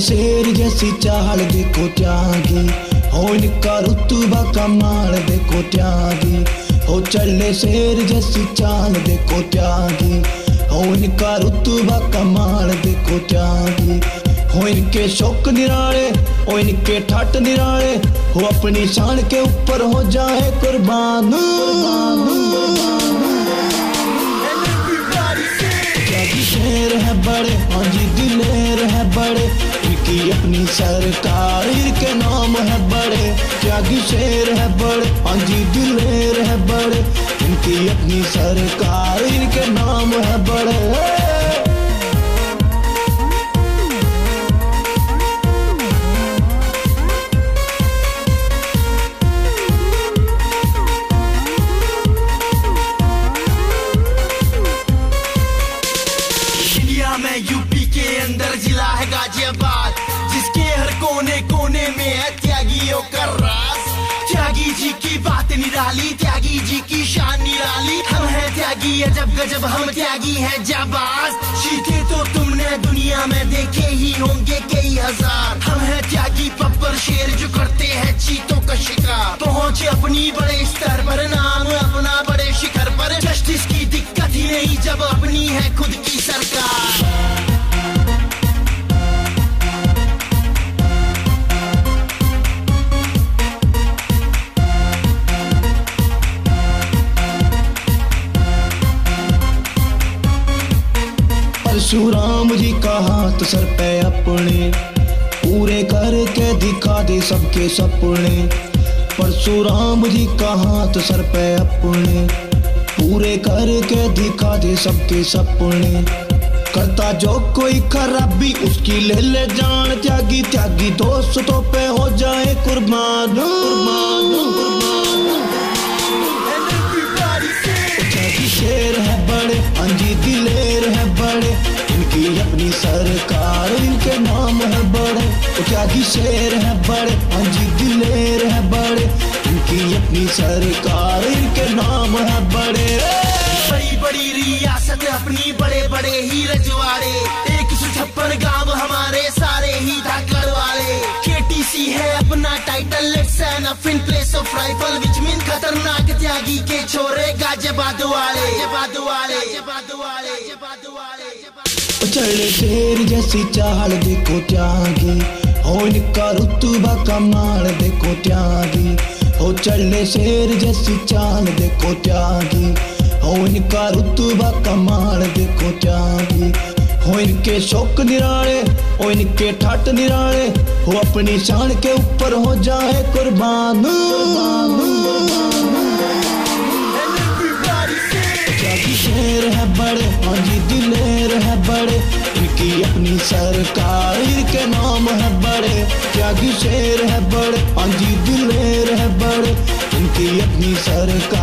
शेर जैसी चाल देखो त्यागी। हो इनका रुतबा कमाल देखो त्यागी। हो चले शेर जैसी चाल देखो त्यागी। हो इनका रुतबा कमाल देखो त्यागी। हो इनके शौक निराले, हो इनके ठाट निराले। हो अपनी शान के ऊपर हो जाए कुर्बान। बड़े हाँ जी दिलेर है बड़े। इनकी अपनी सरकार। के नाम है बड़े, त्यागी शेर है बड़े आंजी दिलेर है बड़े। इनकी अपनी सरकार के नाम है बड़े। है गाजियाबाद जिसके हर कोने कोने में है त्यागियों का राज त्यागी जी की बात निराली, त्यागी जी की शान निराली। हम है त्यागी जब गजब हम त्यागी है जाबाज। चीते तो तुमने दुनिया में देखे ही होंगे कई हज़ार। परशुराम जी का हाथ सर पे अपने। पूरे करके दिखा दे सबके सपने। परशुराम जी का हाथ सर पे अपने। पूरे करके दिखा दे सबके सपने। करता जो कोई खराबी, उसकी ले ले जान। त्यागी त्यागी दोस्तों पे हो जाए कुर्बान कुर्बान। त्यागी शेर है बड़े अंजी दिलेर है बड़े। इनकी अपनी सरकार इनके नाम है बड़े। बड़ी बड़ी रियासत अपनी बड़े बड़े ही रजवाड़े। एक सौ छप्पन गाँव हमारे सारे ही धाकड़ वाले। केटीसी है अपना title let's end up in place of rifle which mean खतरनाक त्यागी के छोरे गाजियाबाद वाले। गाजियाबाद वाले गाजियाबाद वाले गाजियाबाद वाले चले शेर जैसी चाल देखो त्यागी। हो इनका रुतबा कमाल देखो त्यागी। हो चले शेर जैसी चाल देखो त्यागी। हो इनका रुतबा कमाल देखो त्यागी। हो इनके शौक निराले, हो इनके ठाट निराले। हो अपनी शान के ऊपर हो जाए कुर्बान। शेर है बड़े हाँ जी दिलेर है बड़े। इनकी अपनी सरकार त्यागी शेर है बड़े हाँ जी दिलेर है बड़े। इनकी अपनी सरकार